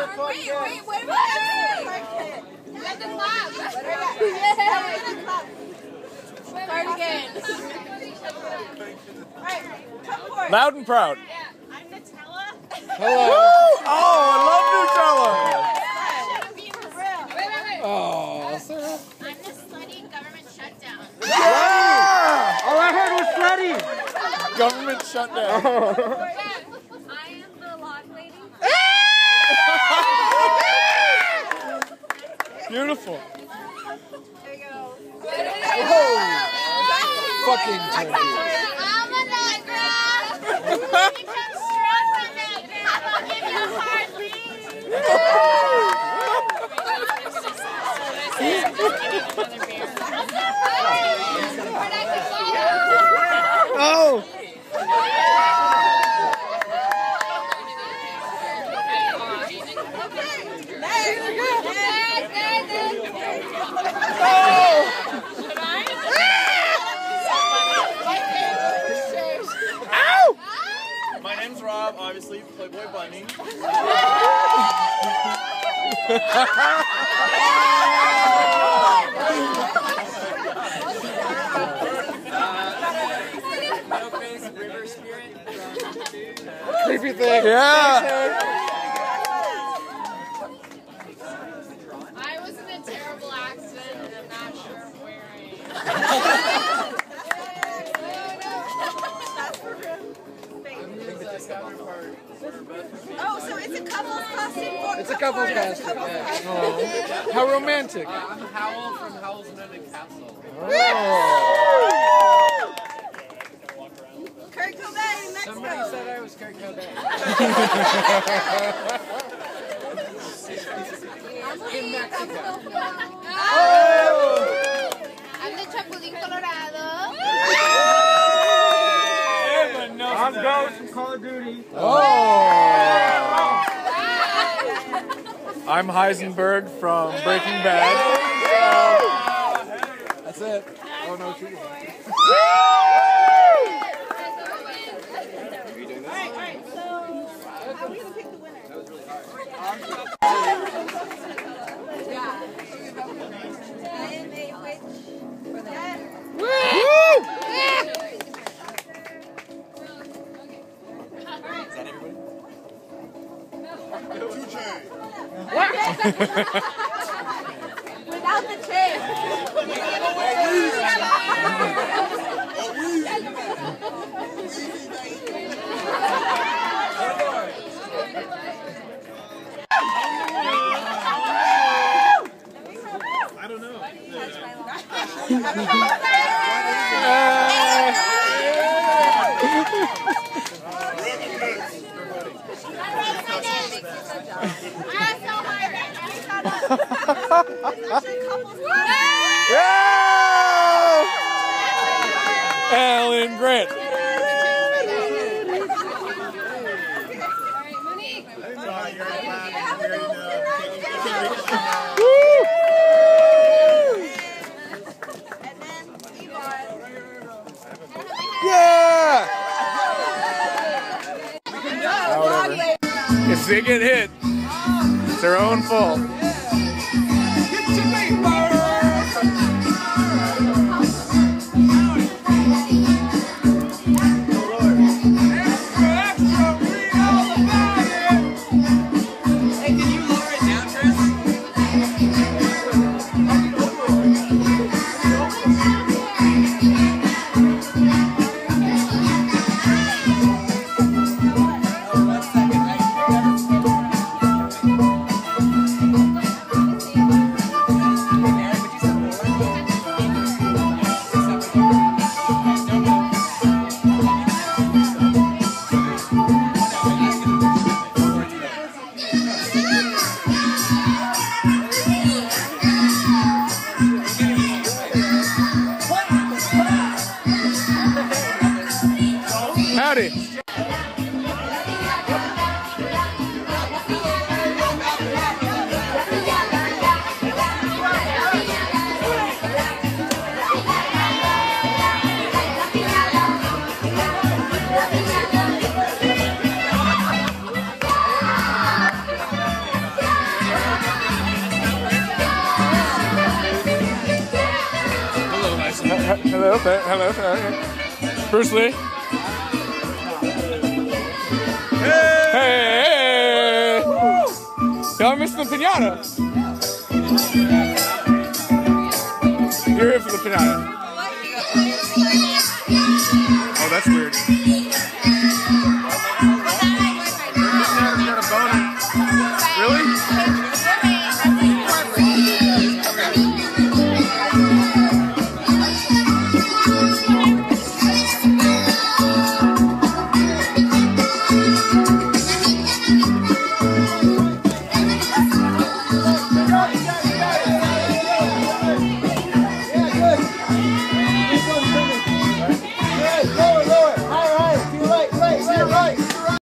Wait, wait, wait, wait. Let them clap. Yeah. Start again. Loud and proud. Yeah. I'm Nutella. Hello. Woo! Oh, I love Nutella. Yeah. Wait, wait, wait. Oh, Sarah. I'm the slutty government shutdown. Yeah! All I heard was slutty. Oh. Government shutdown. Oh. Beautiful. There you go. Whoa. Fucking name's Rob, obviously, Playboy Bunny. Creepy thing. Yeah. Oh, so it's a couple's costume for It's a couple's costume. Yeah. Oh, how romantic. Uh, I'm Howl from Howl's Moving Castle. Oh. Kurt Cobain, Mexico. Somebody said I was Kurt Cobain. In Mexico. I'm the Chapulín Colorado. I'm from Call of Duty. Oh. I'm Heisenberg from Breaking Bad. That's it. Oh no, she Alright, alright, so how are we gonna pick the winner? Without the chain. I don't know. Alan Grant. Yeah! Ah. If they get hit, it's their own fault. Hello, hello, hello. Bruce Lee. Hey! hey. Y'all missed the pinata. You're here for the pinata. Oh, that's weird.